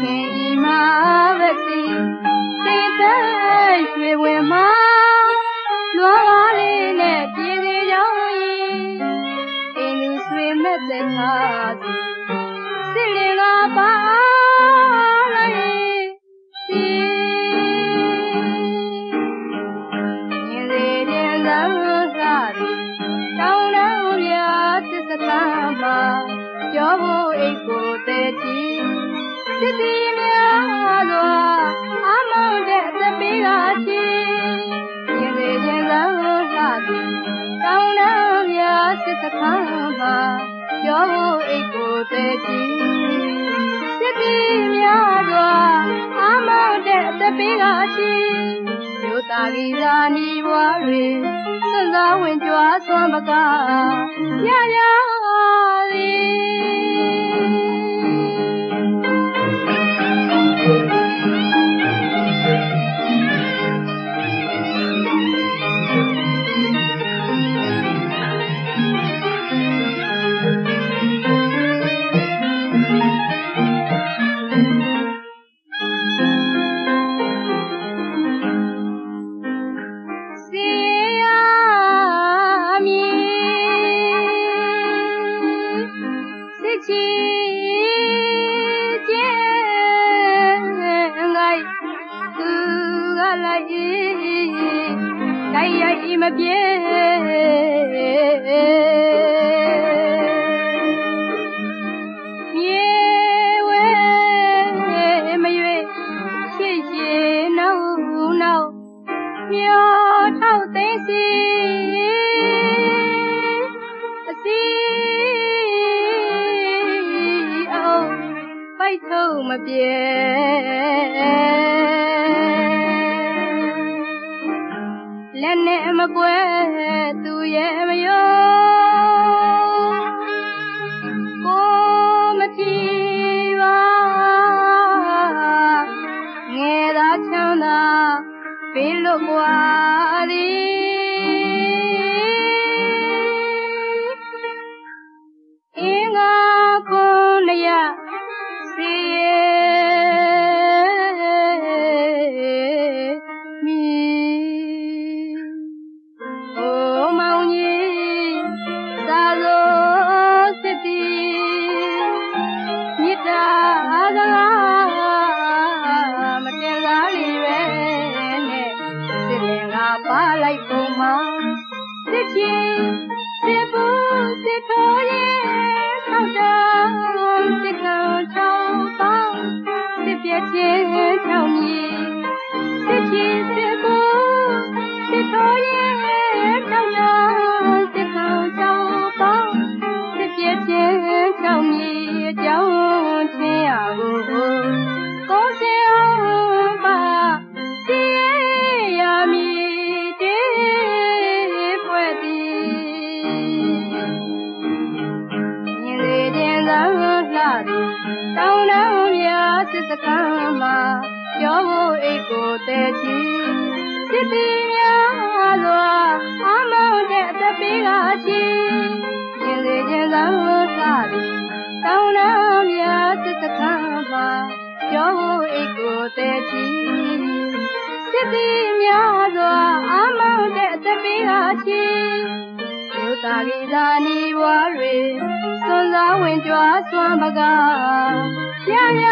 ခင်ဒီမှာပဲသိသိပဲရွှေဝင်မှာ စစ်တီများစွာအမောင်းတဲ့သပေးကချင်းရေရေချင်းကောင်းလာသည်ကောင်းလာပြစစ်သခါမှာကျော်ဖို့အိတ်ကိုသေးချင်းစစ်တီများစွာအမောင်းတဲ့သပေးကချင်းမြို့သားကြီးသာနီဘွားတွေစကားဝင်ကြွားစွမ်းမကရရသည် ကြီးတိုက်ရိုက်မပြေမြေဝဲမရွေရှေ့ရှေ့နောက်နောက်မြောထောက်သိစီအစီအောင်ပိုက်ထုံမပြေ လက်နဲ့မကွဲသူရဲ့မယောကိုမကြည့်ပါငယ်သာချမ်းသာပြေလို့ကွာသည် မှာစစ်ချင်းစစ်ဘူးစစ်ထိုးရဲ့ထောက်တာစစ်ကောင်ချောင်းပေါင်းစစ်ပြချင်း လန်းလှသည်တောင်းတမ်းများစစ်စကမ်းမှာပြောဖို့အိတ်ကိုတဲချီစစ်တီများစွာအမောက်တဲ့အသက်ပေးကချီရင်လေခြင်းသာလှသည်တောင်းတမ်းများစစ်စကမ်းမှာပြောဖို့အိတ်ကိုတဲချီစစ်တီများစွာအမောက်တဲ့အသက်ပေးကချီ သာဂိသာနီဘွားတွေစွန်စားဝင်ကြွားစွမ်းပကားရရ